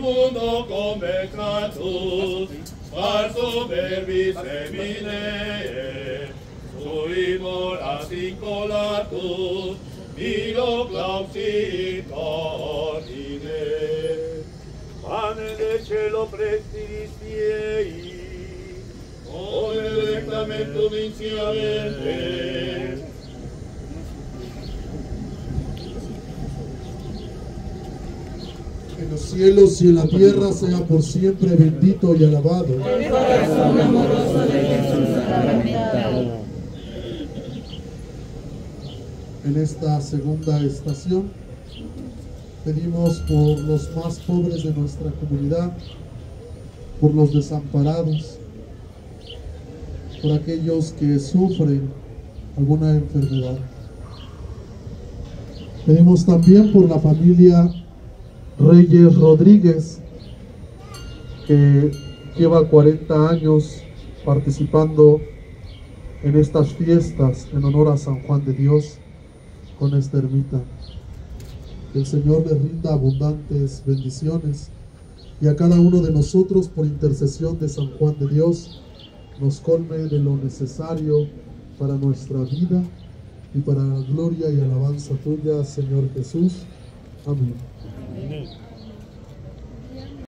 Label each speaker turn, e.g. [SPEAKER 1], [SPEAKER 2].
[SPEAKER 1] uno come Cratus, sparso per vis eminee, sui moras incolatus, milo clausitor ine. Pane de cielo prestilis miei, come reclamentum insiamente,
[SPEAKER 2] En los cielos y la tierra sea por siempre bendito y alabado. En esta segunda estación pedimos por los más pobres de nuestra comunidad, por los desamparados, por aquellos que sufren alguna enfermedad. Pedimos también por la familia Reyes Rodríguez, que lleva 40 años participando en estas fiestas en honor a San Juan de Dios con esta ermita. Que el Señor les rinda abundantes bendiciones y a cada uno de nosotros por intercesión de San Juan de Dios nos colme de lo necesario para nuestra vida y para la gloria y alabanza tuya, Señor Jesús. Amén.
[SPEAKER 1] Yine